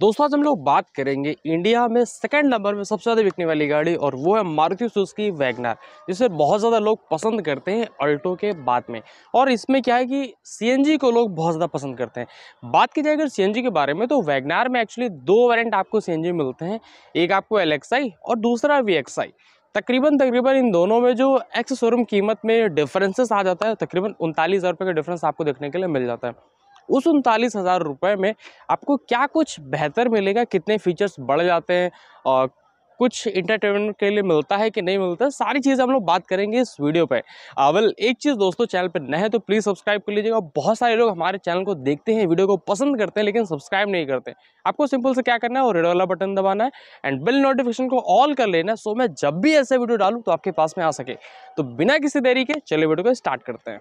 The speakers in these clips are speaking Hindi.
दोस्तों, आज हम लोग बात करेंगे इंडिया में सेकंड नंबर में सबसे ज़्यादा बिकने वाली गाड़ी और वो है मारुति सुजुकी वैगनार, जिसे बहुत ज़्यादा लोग पसंद करते हैं अल्टो के बाद में। और इसमें क्या है कि सीएनजी को लोग बहुत ज़्यादा पसंद करते हैं। बात की जाए अगर सीएनजी के बारे में तो वैगनार में एक्चुअली दो वेरियंट आपको सी मिलते हैं। एक आपको LXI और दूसरा VXI तकरीबन तकरीबन इन दोनों में जो एक्स शोरूम कीमत में डिफरेंसेस आ जाता है, तकरीबन उनतालीस हज़ार रुपये का डिफरेंस आपको देखने के लिए मिल जाता है। उस उनतालीस हज़ार रुपये में आपको क्या कुछ बेहतर मिलेगा? कितने फीचर्स बढ़ जाते हैं? और कुछ इंटरटेनमेंट के लिए मिलता है कि नहीं मिलता? सारी चीज़ हम लोग बात करेंगे इस वीडियो पे। अवल एक चीज़ दोस्तों चैनल पर नए है तो प्लीज़ सब्सक्राइब कर लीजिएगा। बहुत सारे लोग हमारे चैनल को देखते हैं, वीडियो को पसंद करते हैं, लेकिन सब्सक्राइब नहीं करते। आपको सिंपल से क्या करना है? और रेड वाला बटन दबाना है एंड बिल नोटिफिकेशन को ऑल कर लेना है सो मैं जब भी ऐसे वीडियो डालूँ तो आपके पास में आ सके। तो बिना किसी देरी के, चलिए वीडियो को स्टार्ट करते हैं।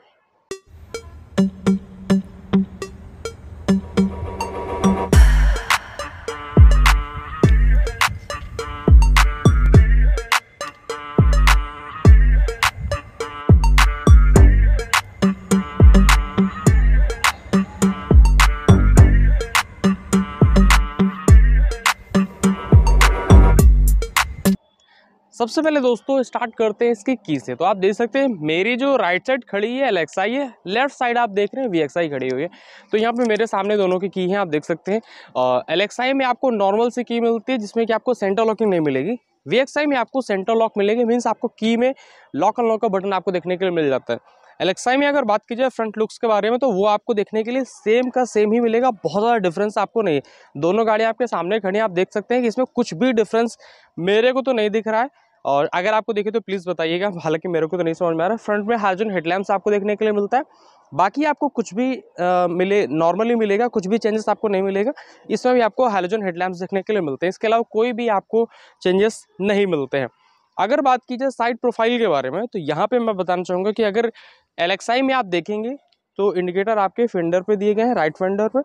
सबसे पहले दोस्तों स्टार्ट करते हैं इसकी की से। तो आप देख सकते हैं, मेरी जो राइट साइड खड़ी है एलएक्सआई है लेफ़्ट साइड आप देख रहे हैं वी खड़ी हुई है। तो यहाँ पे मेरे सामने दोनों की की हैं, आप देख सकते हैं। एलएक्सआई में आपको नॉर्मल सी की मिलती है, जिसमें कि आपको सेंटर लॉकिंग नहीं मिलेगी। वी में आपको सेंटर लॉक मिलेगी मीन्स आपको की में लॉक अनलॉक का बटन आपको देखने के लिए मिल जाता है। एलेक्साई में अगर बात की जाए फ्रंट लुक्स के बारे में तो वो आपको देखने के लिए सेम का सेम ही मिलेगा। बहुत ज़्यादा डिफरेंस आपको नहीं दोनों गाड़ियाँ आपके सामने खड़ी हैं, आप देख सकते हैं कि इसमें कुछ भी डिफरेंस मेरे को तो नहीं दिख रहा है। और अगर आपको देखे तो प्लीज़ बताइएगा हालाँकि मेरे को तो नहीं समझ में आ रहा। फ्रंट में हार्जन हेडलैम्प्स आपको देखने के लिए मिलता है। बाकी आपको कुछ भी आ, मिले नॉर्मली मिलेगा कुछ भी चेंजेस आपको नहीं मिलेगा। इसमें भी आपको हेलोजन हेडलैम्प्स देखने के लिए मिलते हैं। इसके अलावा कोई भी आपको चेंजेस नहीं मिलते हैं। अगर बात की जाए साइड प्रोफ़ाइल के बारे में तो यहाँ पे मैं बताना चाहूँगा कि अगर एलेक्साई में आप देखेंगे तो इंडिकेटर आपके फेंडर पे दिए गए हैं राइट फेंडर पे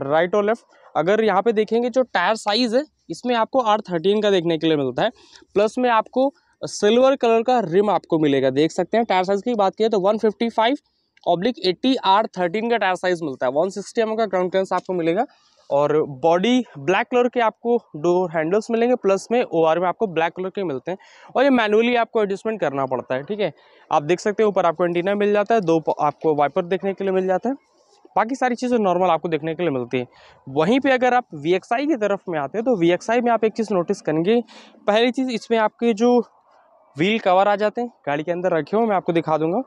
राइट और लेफ़्ट अगर यहाँ पे देखेंगे जो टायर साइज़ है, इसमें आपको आर थर्टीन का देखने के लिए मिलता है। प्लस में आपको सिल्वर कलर का रिम आपको मिलेगा। देख सकते हैं टायर साइज़ की बात की तो one fifty five oblique eighty R thirteen का टायर साइज़ मिलता है। वन सिक्सटी एम का ग्राउंड क्लेंस आपको मिलेगा और बॉडी ब्लैक कलर के आपको डोर हैंडल्स मिलेंगे प्लस में ओआर में आपको ब्लैक कलर के मिलते हैं और ये मैनुअली आपको एडजस्टमेंट करना पड़ता है, ठीक है? आप देख सकते हैं, ऊपर आपको एंटीना मिल जाता है, दो आपको वाइपर देखने के लिए मिल जाता है। बाकी सारी चीज़ें नॉर्मल आपको देखने के लिए मिलती है। वहीं पे अगर आप VXI की तरफ़ में आते हैं तो VXI में आप एक चीज़ नोटिस करेंगे। पहली चीज़, इसमें आपके जो व्हील कवर आ जाते हैं, गाड़ी के अंदर रखे हुए मैं आपको दिखा दूँगा।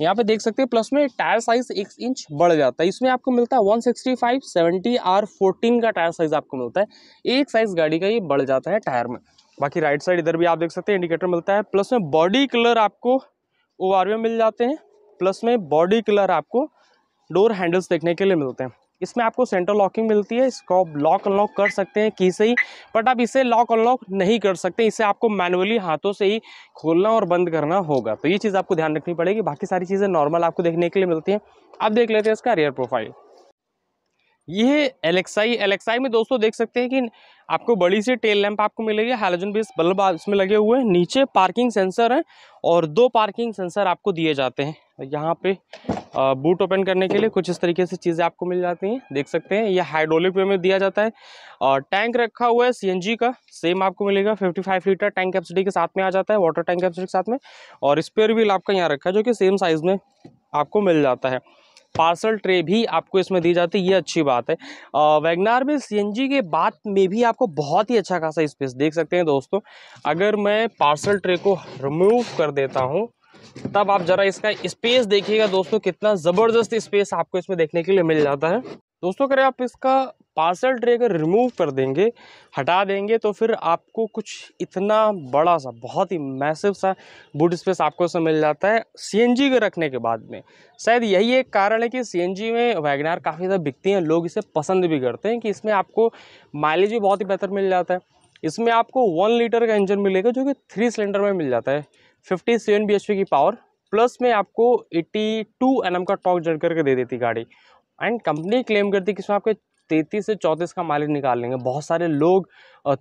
यहाँ पे देख सकते हैं प्लस में टायर साइज़ एक इंच बढ़ जाता है। इसमें आपको मिलता है 165 70 आर 14 का टायर साइज़ आपको मिलता है। एक साइज़ गाड़ी का ये बढ़ जाता है टायर में। बाकी राइट साइड इधर भी आप देख सकते हैं इंडिकेटर मिलता है। प्लस में बॉडी कलर आपको ओ में मिल जाते हैं। प्लस में बॉडी कलर आपको डोर हैंडल्स देखने के लिए मिलते हैं। इसमें आपको सेंटर लॉकिंग मिलती है, इसको आप लॉक अनलॉक कर सकते हैं की से ही बट आप इसे लॉक अनलॉक नहीं कर सकते, इसे आपको मैनुअली हाथों से ही खोलना और बंद करना होगा। तो ये चीज़ आपको ध्यान रखनी पड़ेगी, बाकी सारी चीज़ें नॉर्मल आपको देखने के लिए मिलती हैं। आप देख लेते हैं इसका रियर प्रोफ़ाइल ये एलेक्साई एलेक्साई में दोस्तों देख सकते हैं कि आपको बड़ी सी टेल लैंप आपको मिलेगी हाइलोजन बेस बल्ब इसमें लगे हुए हैं, नीचे पार्किंग सेंसर है और दो पार्किंग सेंसर आपको दिए जाते हैं। यहाँ पे बूट ओपन करने के लिए कुछ इस तरीके से चीज़ें आपको मिल जाती हैं। देख सकते हैं, ये हाइड्रोलिक वे में दिया जाता है। और टैंक रखा हुआ है सीएनजी का सेम आपको मिलेगा 55 लीटर टैंक कैपेसिटी के साथ में आ जाता है वाटर टैंक कैपेसिटी के साथ में। और स्पेयर व्हील आपका यहाँ रखा है, जो कि सेम साइज़ में आपको मिल जाता है। पार्सल ट्रे भी आपको इसमें दी जाती है, ये अच्छी बात है। वैगनार में सीएनजी के बाद में भी आपको बहुत ही अच्छा खासा स्पेस देख सकते हैं दोस्तों। अगर मैं पार्सल ट्रे को रिमूव कर देता हूँ तब आप जरा इसका स्पेस देखिएगा दोस्तों, कितना ज़बरदस्त स्पेस आपको इसमें देखने के लिए मिल जाता है। दोस्तों, अगर आप इसका पार्सल ट्रे अगर रिमूव कर देंगे, हटा देंगे तो फिर आपको कुछ इतना बड़ा सा, बहुत ही मैसिव सा बूट स्पेस आपको इसमें मिल जाता है सीएनजी के रखने के बाद में। शायद यही एक कारण है कि सीएनजी में वैगनार काफ़ी ज़्यादा बिकती हैं, लोग इसे पसंद भी करते हैं कि इसमें आपको माइलेज भी बहुत ही बेहतर मिल जाता है। इसमें आपको वन लीटर का इंजन मिलेगा, जो कि थ्री सिलेंडर में मिल जाता है। फिफ्टी सेवन बी की पावर प्लस में आपको एट्टी टू एन का टॉक जड़ करके दे देती गाड़ी। एंड कंपनी क्लेम करती कि इसमें आपके तैतीस से चौंतीस का माइलेज निकाल लेंगे। बहुत सारे लोग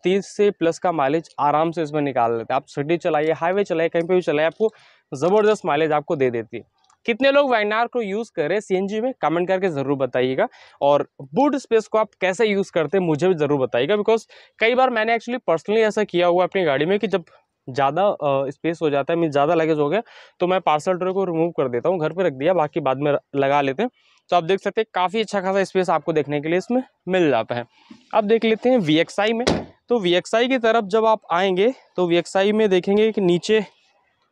तीस से प्लस का माइलेज आराम से इसमें निकाल लेते हैं। आप सिटी चलाइए हाईवे चलाइए, कहीं पे भी चलाइए, आपको ज़बरदस्त माइलेज आपको दे देती है। कितने लोग वैगनार को यूज़ करें सी में? कमेंट करके ज़रूर बताइएगा। और बूट स्पेस को आप कैसे यूज़ करते हैं, मुझे भी ज़रूर बताइएगा। बिकॉज़ कई बार मैंने एक्चुअली पर्सनली ऐसा किया हुआ अपनी गाड़ी में कि जब ज़्यादा स्पेस हो जाता है मीन ज़्यादा लगेज हो गया तो मैं पार्सल ट्रे को रिमूव कर देता हूँ, घर पर रख दिया, बाकी बाद में लगा लेते हैं। तो आप देख सकते हैं, काफ़ी अच्छा खासा स्पेस आपको देखने के लिए इसमें मिल जाता है। अब देख लेते हैं VXI में। तो VXI की तरफ़ जब आप आएँगे तो VXI में देखेंगे कि नीचे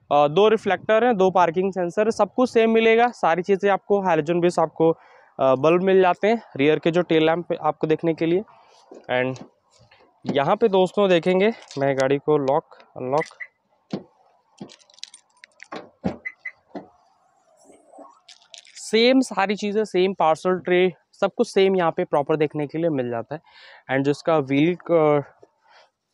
दो रिफ्लेक्टर हैं, दो पार्किंग सेंसर सब कुछ सेम मिलेगा। सारी चीज़ें आपको हाइड्रोजन बेस आपको बल्ब मिल जाते हैं रियर के जो टेल लैम्प आपको देखने के लिए। एंड यहाँ पे दोस्तों देखेंगे, मैं गाड़ी को लॉक अनलॉक सेम सारी चीज़ें सेम पार्सल ट्रे सब कुछ सेम यहाँ पे प्रॉपर देखने के लिए मिल जाता है। एंड जो इसका व्हील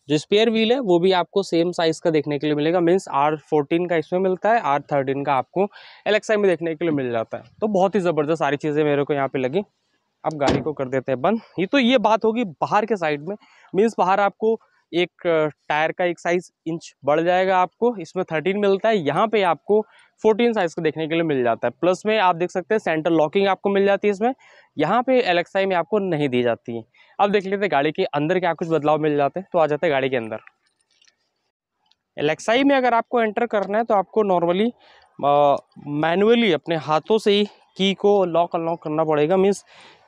जो स्पेयर व्हील है, वो भी आपको सेम साइज़ का देखने के लिए मिलेगा। मीन्स आर फोर्टीन का इसमें मिलता है आर थर्टीन का आपको एल में देखने के लिए मिल जाता है। तो बहुत ही ज़बरदस्त सारी चीज़ें मेरे को यहाँ पे लगी। अब गाड़ी को कर देते हैं बंद। ये तो ये बात होगी बाहर के साइड में। मीन्स बाहर आपको एक टायर का एक साइज़ इंच बढ़ जाएगा आपको। इसमें थर्टीन मिलता है। यहाँ पे आपको फोर्टीन साइज़ का देखने के लिए मिल जाता है। प्लस में आप देख सकते हैं सेंटर लॉकिंग आपको मिल जाती है इसमें। यहाँ पे एलेक्साई में आपको नहीं दी जाती है। अब देख लेते हैं गाड़ी के अंदर क्या कुछ बदलाव मिल जाते हैं। तो आ जाते हैं गाड़ी के अंदर। एलेक्साई में अगर आपको एंटर करना है तो आपको नॉर्मली मैनुअली अपने हाथों से ही की को लॉक अनलॉक करना पड़ेगा। मीन्स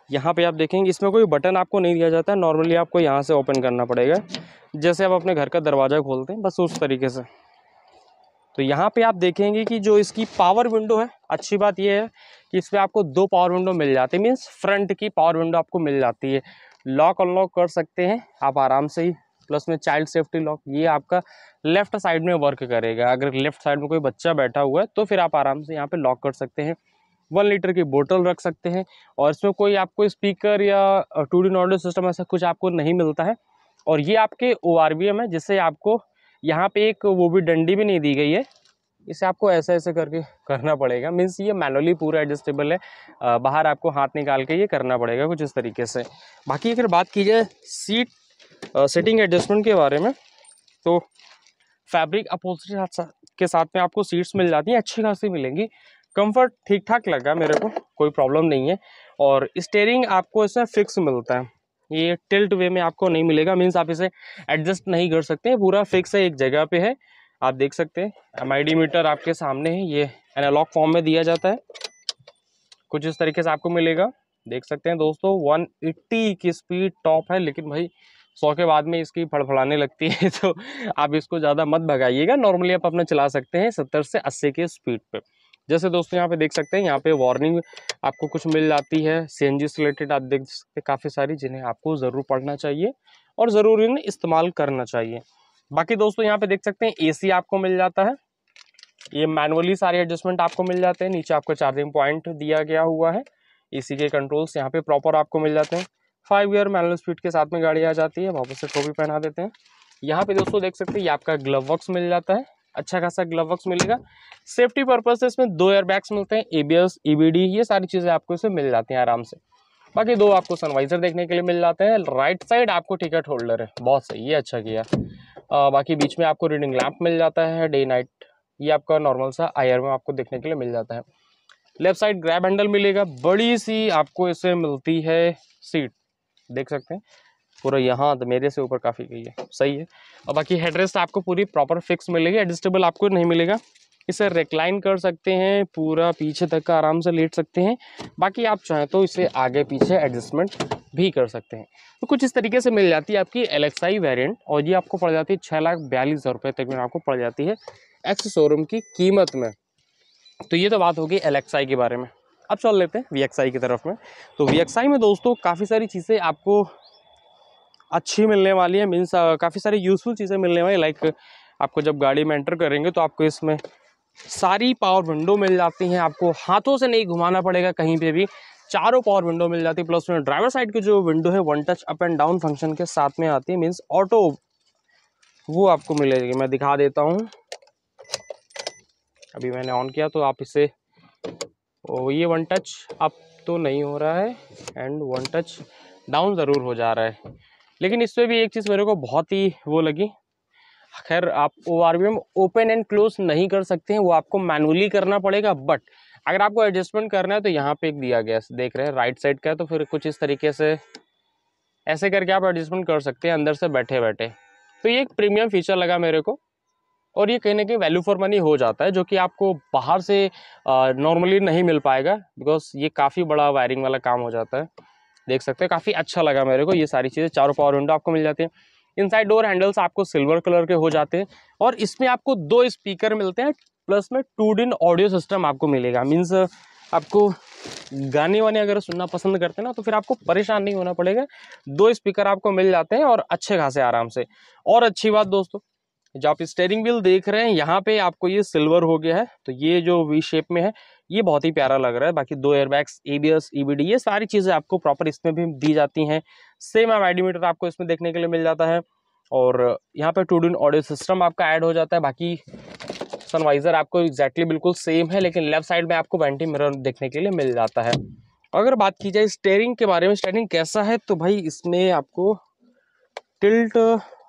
यहाँ पे आप देखेंगे, इसमें कोई बटन आपको नहीं दिया जाता है नॉर्मली आपको यहाँ से ओपन करना पड़ेगा। जैसे आप अपने घर का दरवाज़ा खोलते हैं, बस उस तरीके से। तो यहाँ पे आप देखेंगे कि जो इसकी पावर विंडो है, अच्छी बात यह है कि इसमें आपको दो पावर विंडो मिल जाती है मीन्स फ्रंट की पावर विंडो आपको मिल जाती है। लॉक अनलॉक कर सकते हैं, आप आराम से ही। प्लस में चाइल्ड सेफ्टी लॉक ये आपका लेफ़्ट साइड में वर्क करेगा। अगर लेफ़्ट साइड में कोई बच्चा बैठा हुआ है तो फिर आप आराम से यहाँ पर लॉक कर सकते हैं। वन लीटर की बोतल रख सकते हैं और इसमें कोई आपको स्पीकर या टू डी नॉडल सिस्टम ऐसा कुछ आपको नहीं मिलता है। और ये आपके ओ आर बी एम है, जिससे आपको यहाँ पे एक वो भी डंडी भी नहीं दी गई है। इसे आपको ऐसे ऐसे करके करना पड़ेगा। मीन्स ये मैनुअली पूरा एडजस्टेबल है। बाहर आपको हाथ निकाल के ये करना पड़ेगा कुछ इस तरीके से। बाकी अगर बात की जाए सीट सीटिंग एडजस्टमेंट के बारे में तो फैब्रिक अपोजिट के साथ में आपको सीट्स मिल जाती हैं, अच्छी खासी मिलेंगी। कंफर्ट ठीक ठाक लगा मेरे को, कोई प्रॉब्लम नहीं है। और स्टेयरिंग आपको इसमें फिक्स मिलता है। ये टिल्ट वे में आपको नहीं मिलेगा मीन्स आप इसे एडजस्ट नहीं कर सकते। पूरा फिक्स है, एक जगह पे है। आप देख सकते हैं एमआईडी मीटर आपके सामने है। ये एनालॉग फॉर्म में दिया जाता है। कुछ इस तरीके से आपको मिलेगा। देख सकते हैं दोस्तों 180 की स्पीड टॉप है, लेकिन भाई, सौ के बाद में इसकी फड़फड़ाने लगती है तो आप इसको ज़्यादा मत भगाइएगा। नॉर्मली आप अपना चला सकते हैं सत्तर से अस्सी के स्पीड पे। जैसे दोस्तों यहाँ पे देख सकते हैं, यहाँ पे वार्निंग आपको कुछ मिल जाती है सीएनजी से रिलेटेड आप देख सकते काफ़ी सारी, जिन्हें आपको ज़रूर पढ़ना चाहिए और ज़रूर इन्हें इस्तेमाल करना चाहिए। बाकी दोस्तों यहाँ पे देख सकते हैं एसी आपको मिल जाता है। ये मैनुअली सारे एडजस्टमेंट आपको मिल जाते हैं, नीचे आपको चार्जिंग पॉइंट दिया गया हुआ है। एसी के कंट्रोल्स यहाँ पे प्रॉपर आपको मिल जाते हैं। फाइव ईयर मैनुअल स्पीड के साथ में गाड़ी आ जाती है, वापस से टोपी पहना देते हैं। यहाँ पे दोस्तों देख सकते हैं, ये आपका ग्लव वर्क मिल जाता है। अच्छा खासा ग्लव वर्क मिलेगा। सेफ्टी पर्पज से इसमें दो एयर बैग्स मिलते हैं A B S E B D ये सारी चीज़ें आपको इसमें मिल जाती हैं आराम से। बाकी दो आपको सनवाइजर देखने के लिए मिल जाते हैं। राइट साइड आपको टिकट होल्डर है बहुत सही ये अच्छा किया। आ, बाकी बीच में आपको रीडिंग लैम्प मिल जाता है डे नाइट ये आपका नॉर्मल सा आयर में आपको देखने के लिए मिल जाता है। लेफ़्ट साइड ग्रैब हैंडल मिलेगा बड़ी सी आपको इसे मिलती है सीट देख सकते हैं। पूरा यहाँ तो मेरे से ऊपर काफ़ी गई है। सही है। और बाकी हेडरेस्ट आपको पूरी प्रॉपर फिक्स मिलेगी एडजस्टेबल आपको नहीं मिलेगा। इसे रिक्लाइन कर सकते हैं, पूरा पीछे तक का आराम से लेट सकते हैं। बाकी आप चाहें तो इसे आगे पीछे एडजस्टमेंट भी कर सकते हैं। तो कुछ इस तरीके से मिल जाती है आपकी एलेक्साई वेरिएंट और ये आपको पड़ जाती है छः लाख बयालीस हज़ार रुपये तक में आपको पड़ जाती है एक्स शोरूम की कीमत में। तो ये तो बात होगी एलेक्साई के बारे में। अब चल लेते हैं VXI की तरफ़ में। तो VXI में दोस्तों काफ़ी सारी चीज़ें आपको अच्छी मिलने वाली है मीन्स काफ़ी सारी यूज़फुल चीज़ें मिलने वाली लाइक आपको जब गाड़ी में एंटर करेंगे तो आपको इसमें सारी पावर विंडो मिल जाती हैं। आपको हाथों से नहीं घुमाना पड़ेगा कहीं पे भी। चारों पावर विंडो मिल जाती है। प्लस में ड्राइवर साइड की जो विंडो है one touch up and down function के साथ में आती है। मीन्स ऑटो वो आपको मिलेगी। मैं दिखा देता हूँ। अभी मैंने ऑन किया तो आप इसे, ओ, ये वन टच अप तो नहीं हो रहा है। एंड वन टच डाउन ज़रूर हो जा रहा है। लेकिन इसमें भी एक चीज़ मेरे को बहुत ही वो लगी। खैर, आप O R open and close नहीं कर सकते हैं, वो आपको मैनुअली करना पड़ेगा बट अगर आपको एडजस्टमेंट करना है तो यहाँ पे एक दिया गया देख रहे हैं राइट साइड का है तो फिर कुछ इस तरीके से ऐसे करके आप एडजस्टमेंट कर सकते हैं, अंदर से बैठे बैठे तो ये एक प्रीमियम फीचर लगा मेरे को, और ये कहीं ना कहीं वैल्यू फॉर मनी हो जाता है, जो कि आपको बाहर से नॉर्मली नहीं मिल पाएगा बिकॉज़ ये काफ़ी बड़ा वायरिंग वाला काम हो जाता है। देख सकते हैं। काफ़ी अच्छा लगा मेरे को ये सारी चीज़ें। चारों पावर विंडो आपको मिल जाती हैं। इनसाइड डोर हैंडल्स आपको सिल्वर कलर के हो जाते हैं। और इसमें आपको दो स्पीकर मिलते हैं प्लस में टू डिन ऑडियो सिस्टम आपको मिलेगा। मीन्स आपको गाने वाने अगर सुनना पसंद करते हैं ना तो फिर आपको परेशान नहीं होना पड़ेगा। दो स्पीकर आपको मिल जाते हैं और अच्छे खासे आराम से। और अच्छी बात दोस्तों जो आप स्टेयरिंग व्हील देख रहे हैं, यहाँ पे आपको ये सिल्वर हो गया है। तो ये जो वी शेप में है, ये बहुत ही प्यारा लग रहा है। बाकी दो एयरबैग्स एबीएस ईबीडी ये सारी चीज़ें आपको प्रॉपर इसमें भी दी जाती हैं। सेम आइडीमीटर आपको इसमें देखने के लिए मिल जाता है। और यहाँ पे टू डिन ऑडियो सिस्टम आपका ऐड हो जाता है। बाकी सनवाइजर आपको एग्जैक्टली बिल्कुल सेम है, लेकिन लेफ़्ट साइड में आपको वेंटी मिरर देखने के लिए मिल जाता है। अगर बात की जाए स्टेयरिंग के बारे में स्टेयरिंग कैसा है तो भाई इसमें आपको टिल्ट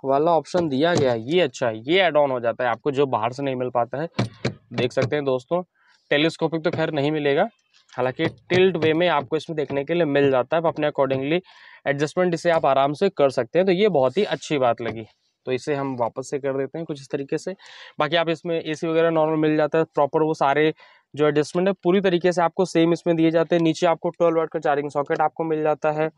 वाला ऑप्शन दिया गया है। ये अच्छा है, ये एड ऑन हो जाता है, आपको जो बाहर से नहीं मिल पाता है, देख सकते हैं दोस्तों। टेलीस्कोपिक तो खैर नहीं मिलेगा, हालाँकि टिल्ट वे में आपको इसमें देखने के लिए मिल जाता है अपने अकॉर्डिंगली एडजस्टमेंट इसे आप आराम से कर सकते हैं। तो ये बहुत ही अच्छी बात लगी। तो इसे हम वापस से कर देते हैं कुछ इस तरीके से। बाकी आप इसमें एसी वगैरह नॉर्मल मिल जाता है प्रॉपर वो सारे जो एडजस्टमेंट है, पूरी तरीके से आपको सेम इसमें दिए जाते हैं। नीचे आपको ट्वेल्व वाट का चार्जिंग सॉकेट आपको मिल जाता है।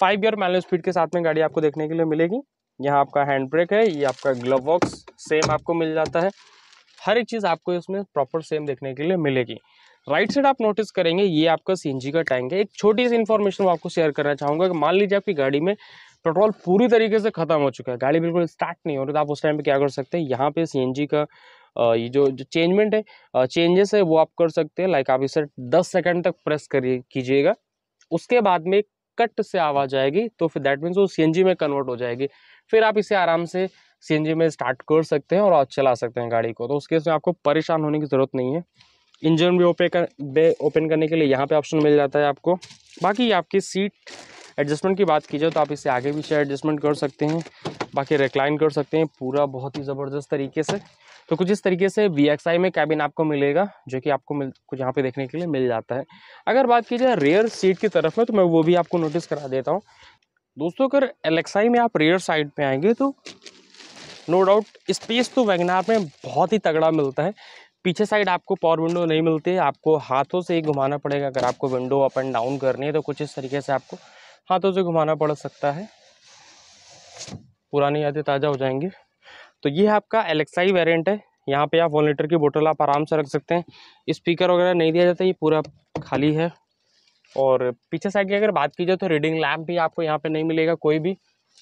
फाइव ईयर मैनुअल स्पीड के साथ में गाड़ी आपको देखने के लिए मिलेगी। यहाँ आपका हैंड ब्रेक है, ये आपका ग्लव बॉक्स सेम आपको मिल जाता है। हर एक चीज़ आपको इसमें प्रॉपर सेम देखने के लिए मिलेगी। राइट साइड आप नोटिस करेंगे, ये आपका सीएनजी का टैंक है। एक छोटी सी इन्फॉर्मेशन आपको शेयर करना चाहूँगा कि मान लीजिए आपकी गाड़ी में पेट्रोल पूरी तरीके से ख़त्म हो चुका है। गाड़ी बिल्कुल स्टार्ट नहीं हो रही तो आप उस टाइम पे क्या कर सकते हैं? यहाँ पे सीएनजी का ये जो जो चेंजमेंट है चेंजेस है, वो आप कर सकते हैं। लाइक आप इसे दस सेकेंड तक प्रेस करिए, कीजिएगा। उसके बाद में कट से आवाज़ आएगी तो फिर दैट मीन्स वो सीएनजी में कन्वर्ट हो जाएगी। फिर आप इसे आराम से सीएनजी में स्टार्ट कर सकते हैं और चला सकते हैं गाड़ी को। तो उस केस में आपको परेशान होने की ज़रूरत नहीं है। इंजन भी ओपे कर बे ओपन करने के लिए यहाँ पे ऑप्शन मिल जाता है आपको। बाकी आपकी सीट एडजस्टमेंट की बात की जाए तो आप इसे आगे पीछे एडजस्टमेंट कर सकते हैं, बाकी रिक्लाइन कर सकते हैं पूरा बहुत ही ज़बरदस्त तरीके से। तो कुछ इस तरीके से VXI में कैबिन आपको मिलेगा, जो कि आपको मिल, कुछ यहाँ पे देखने के लिए मिल जाता है। अगर बात की जाए रेयर सीट की तरफ़ में तो मैं वो भी आपको नोटिस करा देता हूँ। दोस्तों, अगर एलेक्साई में आप रेयर साइड पे आएँगे तो नो डाउट स्पेस तो वैगनार में बहुत ही तगड़ा मिलता है। पीछे साइड आपको पावर विंडो नहीं मिलती, आपको हाथों से ही घुमाना पड़ेगा। अगर आपको विंडो अप एंड डाउन करनी है तो कुछ इस तरीके से आपको हाथों से घुमाना पड़ सकता है। पुरानी यादें ताज़ा हो जाएँगी। तो ये आपका एलेक्साई वेरिएंट है। यहाँ पे आप वन लीटर की बोतल आप आराम से रख सकते हैं। स्पीकर वगैरह नहीं दिया जाता, ये पूरा खाली है। और पीछे साइड की अगर बात की जाए तो रीडिंग लैम्प भी आपको यहाँ पे नहीं मिलेगा कोई भी।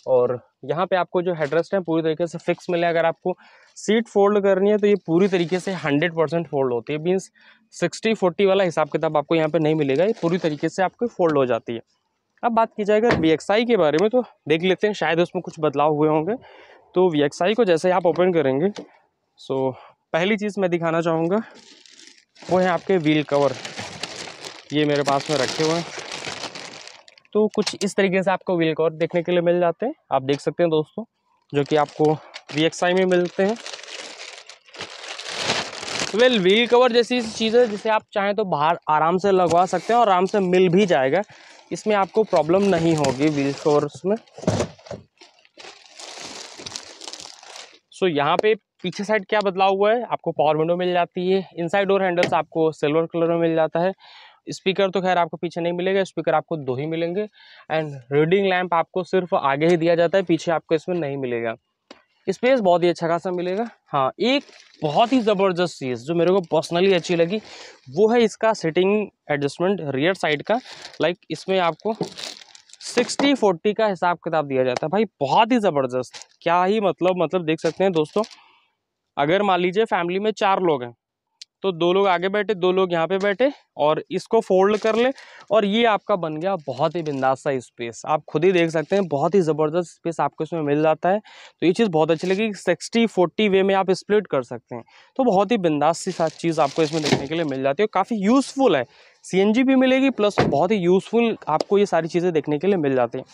और यहाँ पे आपको जो हेडरेस्ट है पूरी तरीके से फिक्स मिले। अगर आपको सीट फोल्ड करनी है तो ये पूरी तरीके से हंड्रेड परसेंट फोल्ड होती है। मीन्स सिक्सटी फोर्टी वाला हिसाब किताब आपको यहाँ पे नहीं मिलेगा। ये पूरी तरीके से आपको फोल्ड हो जाती है। अब बात की जाए अगर वी के बारे में तो देख लेते हैं, शायद उसमें कुछ बदलाव हुए होंगे। तो वीएक्सआई को जैसे आप ओपन करेंगे सो पहली चीज़ मैं दिखाना चाहूँगा, वो है आपके व्हील कवर ये मेरे पास में रखे हुए हैं। तो कुछ इस तरीके से आपको व्हील कवर देखने के लिए मिल जाते हैं। आप देख सकते हैं दोस्तों जो कि आपको वी में मिलते हैं। वेल व्हील कवर जैसी चीज़ है जिसे आप चाहें तो बाहर आराम से लगवा सकते हैं और आराम से मिल भी जाएगा। इसमें आपको प्रॉब्लम नहीं होगी व्हील कवर्स में। सो so, यहाँ पे पीछे साइड क्या बदलाव हुआ है? आपको पावर विंडो मिल जाती है। इनसाइड डोर हैंडल्स आपको सिल्वर कलर में मिल जाता है। स्पीकर तो खैर आपको पीछे नहीं मिलेगा, स्पीकर आपको दो ही मिलेंगे। एंड रीडिंग लैंप आपको सिर्फ़ आगे ही दिया जाता है, पीछे आपको इसमें नहीं मिलेगा। स्पेस बहुत ही अच्छा खासा मिलेगा। हाँ एक बहुत ही ज़बरदस्त चीज़ जो मेरे को पर्सनली अच्छी लगी, वो है इसका सिटिंग एडजस्टमेंट रियर साइड का। लाइक इसमें आपको सिक्सटी फोर्टी का हिसाब किताब दिया जाता है। भाई, बहुत ही ज़बरदस्त। क्या ही मतलब मतलब देख सकते हैं दोस्तों, अगर मान लीजिए फैमिली में चार लोग हैं तो दो लोग आगे बैठे, दो लोग यहाँ पे बैठे और इसको फोल्ड कर ले और ये आपका बन गया बहुत ही बिंदास सा स्पेस। आप खुद ही देख सकते हैं, बहुत ही ज़बरदस्त स्पेस आपको इसमें मिल जाता है। तो ये चीज़ बहुत अच्छी लगी, सिक्सटी फोर्टी वे में आप स्प्लिट कर सकते हैं। तो बहुत ही बिंदास सी चीज़ आपको इसमें देखने के लिए मिल जाती है काफ़ी यूज़फुल है। सीएनजी भी मिलेगी, प्लस बहुत ही यूज़फुल आपको ये सारी चीज़ें देखने के लिए मिल जाती हैं।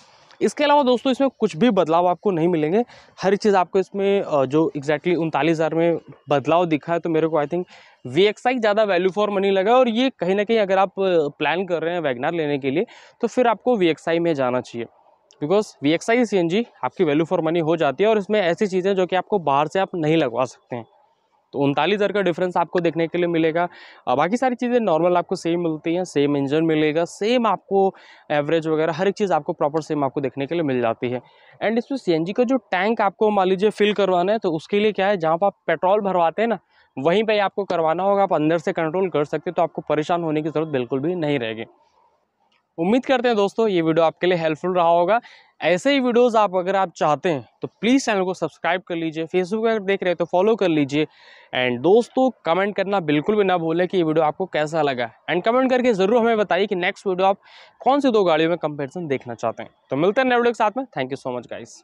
इसके अलावा दोस्तों, इसमें कुछ भी बदलाव आपको नहीं मिलेंगे। हर चीज़ आपको इसमें जो एग्जैक्टली उनतालीस हज़ार में बदलाव दिखा है तो मेरे को I think V X I ज़्यादा वैल्यू फॉर मनी लगा और ये कहीं ना कहीं अगर आप प्लान कर रहे हैं वैगनार लेने के लिए तो फिर आपको वी एक्स आई में जाना चाहिए। Because V X I C N G आपकी वैल्यू फॉर मनी हो जाती है और इसमें ऐसी चीज़ें जो कि आपको बाहर से आप नहीं लगवा सकते हैं। तो उनतालीस हज़ार का डिफरेंस आपको देखने के लिए मिलेगा। बाकी सारी चीज़ें नॉर्मल आपको सेम मिलती हैं सेम इंजन मिलेगा सेम आपको एवरेज वगैरह, हर एक चीज़ आपको प्रॉपर सेम आपको देखने के लिए मिल जाती है। एंड इसमें सीएनजी का जो टैंक आपको मान लीजिए फिल करवाना है तो उसके लिए क्या है, जहाँ पर आप पेट्रोल भरवाते हैं ना, वहीं पर आपको करवाना होगा, आप अंदर से कंट्रोल कर सकते तो आपको परेशान होने की ज़रूरत बिल्कुल भी नहीं रहेगी। उम्मीद करते हैं दोस्तों, ये वीडियो आपके लिए हेल्पफुल रहा होगा। ऐसे ही वीडियोस आप अगर आप चाहते हैं तो प्लीज़ चैनल को सब्सक्राइब कर लीजिए फेसबुक पर देख रहे हैं तो फॉलो कर लीजिए। एंड दोस्तों कमेंट करना बिल्कुल भी ना भूलें कि ये वीडियो आपको कैसा लगा। एंड कमेंट करके ज़रूर हमें बताइए कि नेक्स्ट वीडियो आप कौन सी दो गाड़ियों में कंपेरिजन देखना चाहते हैं। तो मिलते हैं नए वीडियो के साथ में। Thank you so much guys